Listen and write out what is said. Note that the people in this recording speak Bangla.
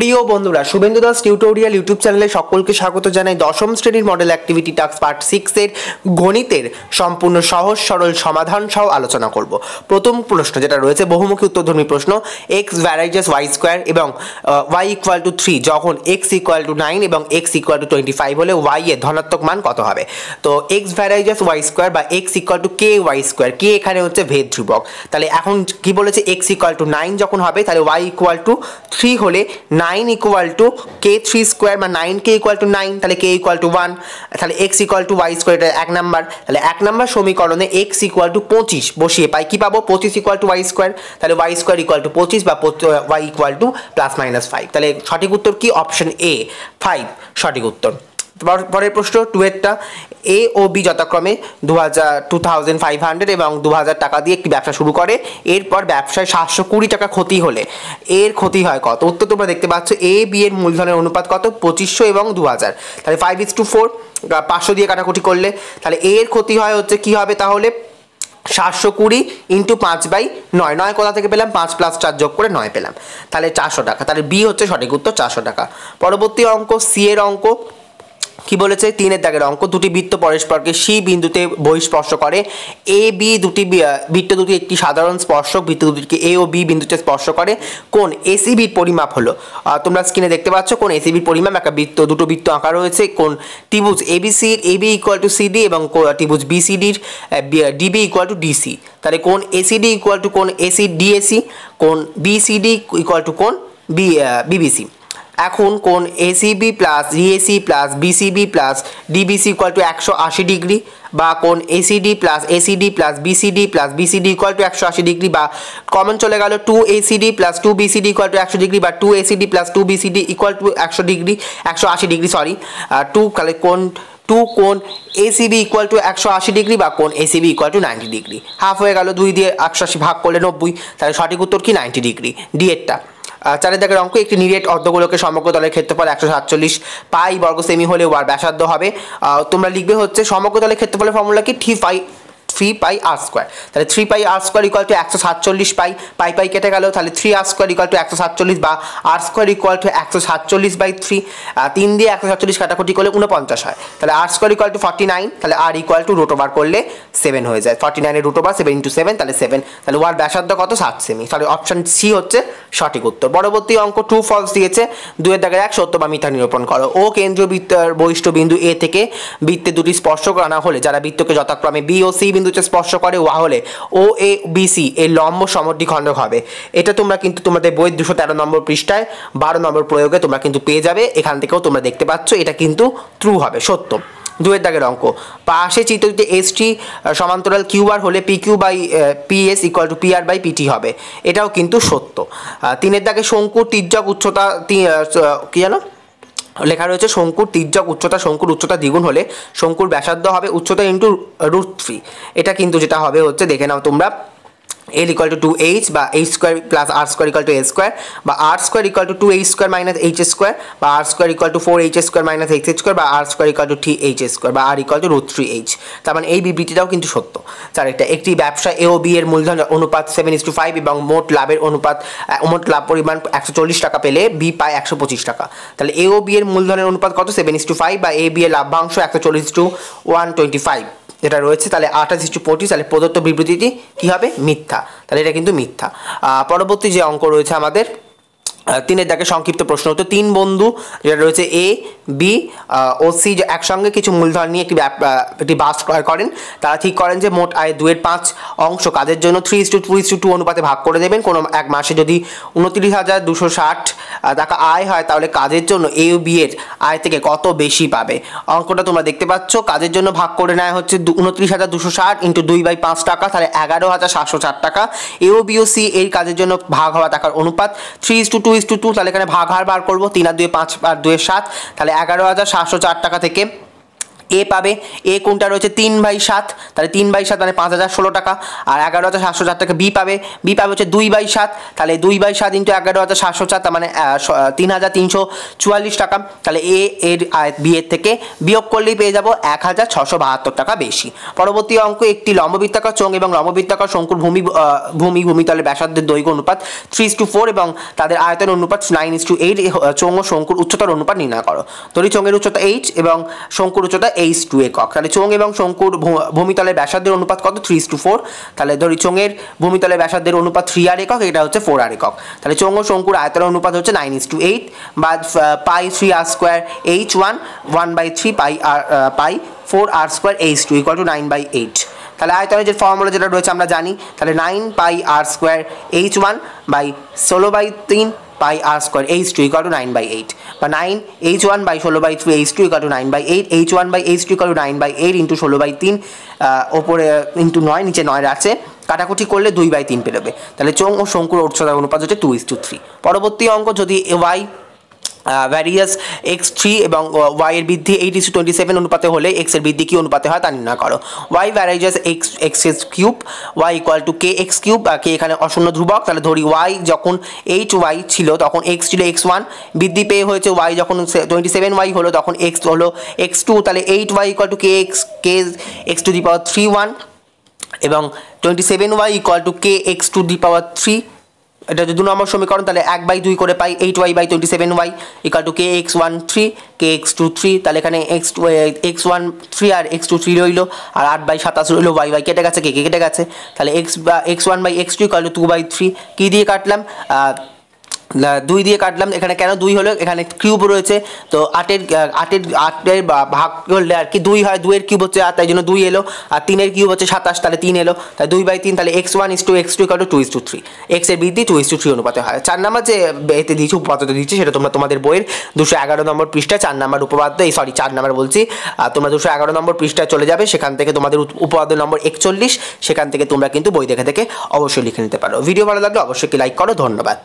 প্রিয় বন্ধুরা, শুভেন্দু দাস টিউটোরিয়াল ইউটিউব চ্যানেলে সকলকে স্বাগত জানাই। দশম শ্রেণির মডেল অ্যাক্টিভিটি টাস্ক পার্ট সিক্সের গণিতের সম্পূর্ণ সহজ, সরল সমাধান সহ আলোচনা করব। প্রথম প্রশ্ন যেটা রয়েছে, বহুমুখী উত্তরধর্মী প্রশ্ন X varies as Y square এবং ওয়াই ইকুয়াল টু থ্রি যখন এক্স ইকুয়াল টু নাইন এবং X equal to twenty five হলে ওয়াই এর ধনাত্মক মান কত হবে? তো X varies as Y square বা X equal to K Y square K এখানে হচ্ছে ভেদ ধ্রুবক তাহলে এখন কি বলেছে এক্স ইকুয়াল টু নাইন যখন হবে, তাহলে ওয়াই ইকুয়াল টু থ্রি হলে nine equal to K three square বা nine K equal to nine তাহলে কে ইকুয়াল টু ওয়ান তাহলে X equal to Y square এটা এক নাম্বার তাহলে এক নাম্বার সমীকরণে এক্স ইকুয়াল টু পঁচিশ বসিয়ে পাই, কি পাবো? পঁচিশ ইকুয়াল টু ওয়াই স্কোয়ার তাহলে ওয়াই স্কোয়ার ইকুয়াল টু পঁচিশ বা Y equal to plus minus five তাহলে সঠিক উত্তর কি? অপশন এ ফাইভ সঠিক উত্তর। পরের প্রশ্ন, টুয়েটটা এ ও বি যথাক্রমে দু হাজার টু থাউজেন্ড ফাইভ হান্ড্রেড এবং দু হাজার টাকা দিয়ে একটি ব্যবসা শুরু করে। এরপর ব্যবসায় সাতশো কুড়ি টাকা ক্ষতি হলে এর ক্ষতি হয় কত? উত্তর তোমরা দেখতে পাচ্ছ এ বি এর মূলধনের অনুপাত কত? পঁচিশশো এবং দু হাজার তাহলে ফাইভ ইস টু ফোর পাঁচশো দিয়ে কাটাকুটি করলে তাহলে এর ক্ষতি হয় হচ্ছে কি হবে তাহলে? সাতশো কুড়ি ইন্টু পাঁচ বাই নয়। নয় কোথা থেকে পেলাম? পাঁচ প্লাস চার যোগ করে নয় পেলাম। তাহলে চারশো টাকা। তাহলে বি হচ্ছে সঠিক উত্তর চারশো টাকা। পরবর্তী অঙ্ক সি এর অঙ্ক। কি বলেছে? তিনের দাগের অঙ্ক। দুটি বৃত্ত পরস্পরকে সি বিন্দুতে বহিঃস্পর্শ করে। এ, বি দুটি বৃত্ত দুটি একটি সাধারণ স্পর্শক, বৃত্ত দুটিকে এ ও বি বিন্দুতে স্পর্শ করে। কোন এসিবির পরিমাপ হলো? তোমরা স্ক্রিনে দেখতে পাচ্ছ, কোন এসিবির পরিমাপ, একটা বৃত্ত, দুটো বৃত্ত আঁকা রয়েছে। কোন ত্রিভুজ এবিসির এবি ইকুয়াল টু সিডি এবং ত্রিভুজ বিসিডির ডিবি ইকুয়াল টু ডিসি তাহলে কোন এসিডি ইকুয়াল টু কোন এসি ডিএসি কোন বি বিসিডি ইকুয়াল টু কোন বি বিবিসি এখন কোন ACB plus DAC plus BCB plus DBC equal to একশো আশি ডিগ্রি বা কোন ACD plus ACD plus BCD plus BCD equal to একশো আশি ডিগ্রি বা কমন চলে গেল two ACD plus two BCD equal to একশো ডিগ্রি বা two ACD plus two BCD equal to একশো ডিগ্রি একশো আশি ডিগ্রি সরি টু তাহলে কোন টু কোন এসিবি ইকুয়াল টু একশো আশি ডিগ্রি বা কোন ACB equal to ninety degree half হয়ে গেল দুই দিয়ে একশো আশি ভাগ করলে নব্বই, তাহলে সঠিক উত্তর কি? নাইনটি ডিগ্রি ডিএটটা চারের দাগের অঙ্ক, একটি নিরেট অর্ধগোলকে সমগ্র দলের ক্ষেত্রফল একশো সাতচল্লিশ। পাই বর্গ সেমি হলে ওয়ার ব্যাসার্ধ হবে। তোমরা লিখবে হচ্ছে, সমগ্র দলের ক্ষেত্রফলের ফর্মুলা কি? Three five three pi R square তাহলে three pi R square equal to একশো সাতচল্লিশ পাই পাই পাই কেটে গেল, তাহলে three R square equal to একশো সাতচল্লিশ বা আর স্কোয়ার ইকুয়াল টু একশো সাতচল্লিশ বাই থ্রি তিন দিয়ে একশো সাতচল্লিশ কাটাকুটি করলে উনপঞ্চাশ হয়। তাহলে R square equal to forty nine তাহলে R equal to root over করলে সেভেন হয়ে যায়। ফর্টি নাইনের root over seven into seven তাহলে সেভেন তাহলে ওয়ার ব্যাসার্ধ কত? সাত সেমি তাহলে অপশন সি হচ্ছে সঠিক উত্তর। পরবর্তী অঙ্ক টু ফলস দিয়েছে। দুয়ের দাগের এক সত্য বা মিথ্যা নিরূপণ করো। ও কেন্দ্রীয় বৃত্তের বৈশিষ্ট্য বিন্দু এ থেকে বৃত্তে দুটি স্পর্শক আনা হলে, যারা বৃত্তকে যথাক্রমে বি ও সি বিন্দুতে স্পর্শ করে ওয়া হলে ও এ বিসি এর লম্ব সমদ্বিখণ্ডক হবে। এটা তোমরা কিন্তু তোমাদের বইয়ের দুশো তেরো নম্বর পৃষ্ঠায় বারো নম্বর প্রয়োগে তোমরা কিন্তু পেয়ে যাবে। এখান থেকেও তোমরা দেখতে পাচ্ছ এটা কিন্তু ট্রু হবে, সত্য। দুয়ের দাগের অঙ্ক। পাশে চিত্রটিতে এস টি সমান্তরাল কিউআর হলে P Q by P S equal to P R by PT হবে। এটাও কিন্তু সত্য। তিনের দাগে শঙ্কুর তির্যক, উচ্চতা কি জানো লেখা রয়েছে, শঙ্কুর তির্যক উচ্চতা, শঙ্কুর উচ্চতা দ্বিগুণ হলে শঙ্কুর ব্যাসার্ধ হবে উচ্চতা ইন্টু রুট থ্রি এটা কিন্তু যেটা হবে হচ্ছে, দেখে নাও তোমরা। L equal to two H বা H square plus R square equal to A square বা R square equal to two H square minus H square বা R square equal to four H square minus X square বা R square equal to three H square বা R equal to root three H তার মানে এই বিবৃতিটাও কিন্তু সত্য। চারেকটা একটি ব্যবসা এ ও বি এর মূলধন, অনুপাত সেভেন ইস টু ফাইভ এবং মোট লাভের অনুপাত মোট লাভ পরিমাণ একশো চল্লিশ টাকা পেলে বি পায় একশো পঁচিশ টাকা। তাহলে এ ও বি এর মূলধনের অনুপাত কত? সেভেন ইস টু ফাইভ বা এ বি এর লাভ্যাংশ একশো চল্লিশ টু ওয়ান টোয়েন্টি ফাইভ যেটা রয়েছে, তাহলে আঠাশ ইস্টু পঁচিশ, তাহলে প্রদত্ত বিবৃতিটি কী হবে? মিথ্যা। তাহলে এটা কিন্তু মিথ্যা। পরবর্তী যে অঙ্ক রয়েছে আমাদের তিনের দাগে সংক্ষিপ্ত প্রশ্ন হতো তিন বন্ধু যেটা রয়েছে এ বি ও সি একসঙ্গে কিছু মূলধন নিয়ে একটি একটি বাস ক্রয় করেন, তারা ঠিক করেন যে মোট আয় দুয়ের পাঁচ অংশ কাজের জন্য three is to two two is to অনুপাতে ভাগ করে দেবেন। কোনো এক মাসে যদি উনত্রিশ হাজার দুশো ষাট টাকা আয় হয়, তাহলে কাজের জন্য এ বি এর আয় থেকে কত বেশি পাবে? অঙ্কটা তোমরা দেখতে পাচ্ছ, কাজের জন্য ভাগ করে নেয় হচ্ছে উনত্রিশ হাজার দুশো ষাট ইন্টু দুই বাই পাঁচ টাকা, তাহলে এগারো হাজার সাতশো চার টাকা। এ ও বি ও সি এর কাজের জন্য ভাগ হওয়া টাকার অনুপাত three is to two two is to two এখানে ভাগ হার বার করব, তিন আর দুই পাঁচ, আর দুয়ের সাত, তাহলে এগারো হাজার সাতশো চার টাকা থেকে এ পাবে, এ কোনটা রয়েছে? তিন বাই সাত, তাহলে তিন বাই সাত মানে পাঁচ হাজার ষোলো টাকা। আর এগারো হাজার সাতশো চার টাকা বি পাবে। বি পাবে হচ্ছে দুই বাই সাত, তাহলে দুই বাই সাত ইন্টু এগারো হাজার সাতশো চার, তার মানে তিন হাজার তিনশো চুয়াল্লিশ টাকা। তাহলে এ, এর বি এর থেকে বিয়োগ করলেই পেয়ে যাব এক হাজার ছশো বাহাত্তর টাকা বেশি। পরবর্তী অঙ্ক, একটি লম্ববৃত্তাকার চোঙ এবং লম্ববৃত্তাকার শঙ্কুর ভূমি ভূমি ভূমিতলের ব্যাসার্ধের দৈর্ঘ্য অনুপাত থ্রি টু ফোর এবং তাদের আয়তন অনুপাত নাইন ইস টু এইট চোঙ ও শঙ্কুর উচ্চতার অনুপাত নির্ণয় করো। ধরি চোঙের উচ্চতা এইচ এবং শঙ্কুর উচ্চতা এইচ টু একক তাহলে চোঙ এবং শঙ্কুর ভূমিতলের ব্যাসার্ধের অনুপাত কত? থ্রি টু ফোর তাহলে ধরি চোঙের ভূমিতলের ব্যাসার্ধের অনুপাত থ্রি আর একক, এটা হচ্ছে ফোর আর একক। তাহলে চোঙ ও শঙ্কুর আয়তনের অনুপাত হচ্ছে নাইন ইস টু এইট বা pi three R square H one one by three pi R pi four R square H two equal to nine by eight তাহলে আয়তনের যে ফর্মুলা যেটা রয়েছে আমরা জানি, তাহলে nine pi R square H one by ষোলো বাই তিন pi R square H two equal to nine by eight বা নাইন এইচ ওয়ান বাই ষোলো by three H two equal to nine by eight H one by H two equal to nine by eight into ষোলো বাই তিন ওপরে ইন্টু নয়, নিচে নয় আছে কাটাকুটি করলে দুই বাই তিন পেরোবে। তাহলে চোং ও শঙ্কুর উচ্চতার অনুপাত হচ্ছে টু ইস টু থ্রি পরবর্তী অঙ্ক, যদি Y varies as X three এবং ওয়াই এর বৃদ্ধি এইট ইস টোয়েন্টি সেভেন অনুপাতে হলে এক্সের বৃদ্ধি কী অনুপাতে হয় তা নির্ণয় করো। Y varies as X X X cube Y equal to K X cube K এখানে অশূন্য ধ্রুবক, তাহলে ধরি ওয়াই যখন এইট ওয়াই ছিল, তখন এক্স ছিল এক্স ওয়ান বৃদ্ধি পেয়ে হয়েছে ওয়াই যখন টোয়েন্টি সেভেন ওয়াই হলো, তখন এক্স হলো এক্স টু তাহলে eight Y equal to K X K X to the power three one এবং twenty seven Y equal to K X to the power three এটা যদি দু নম্বর সমীকরণ, তাহলে এক বাই দুই করে pi eight Y by twenty seven Y equal to K X one three K X two three তাহলে এখানে এক্স এক্স ওয়ান থ্রি আর এক্স টু থ্রি রইল, আর আট বাই সাতাশ রইল ওয়াই বাই কেটে গেছে, কে কে কেটে গেছে? তাহলে এক্স বা X one by X two equal to two by three কী দিয়ে কাটলাম? দুই দিয়ে কাটলাম, এখানে কেন দুই হলো? এখানে কিউব রয়েছে, তো আটের আটের আটের ভাগ করলে আর কি দুই হয়, দুইয়ের কিউব হচ্ছে আর তাই জন্য দুই এলো, আর তিনের কিউব হচ্ছে সাতাশ, তাহলে তিন এলো তাই দুই বাই তিন, তাহলে X one is to X two equal to two is to two এক্সের বৃদ্ধি টু ইস টু থ্রি অনুপাতে হয়। চার নাম্বার যে এতে দিয়েছি উপপাদ্যতে দিচ্ছি, সেটা তোমরা তোমাদের বইয়ের দুশো এগারো নম্বর পৃষ্ঠা চার নাম্বার উপপাদ্য, এই সরি চার নাম্বার বলছি আর তোমরা দুশো এগারো নম্বর পৃষ্ঠায় চলে যাবে, সেখান থেকে তোমাদের উপপাদ্য নম্বর একচল্লিশ, সেখান থেকে তোমরা কিন্তু বই দেখে দেখে অবশ্যই লিখে নিতে পারো। ভিডিও ভালো লাগলে অবশ্যই লাইক করো, ধন্যবাদ।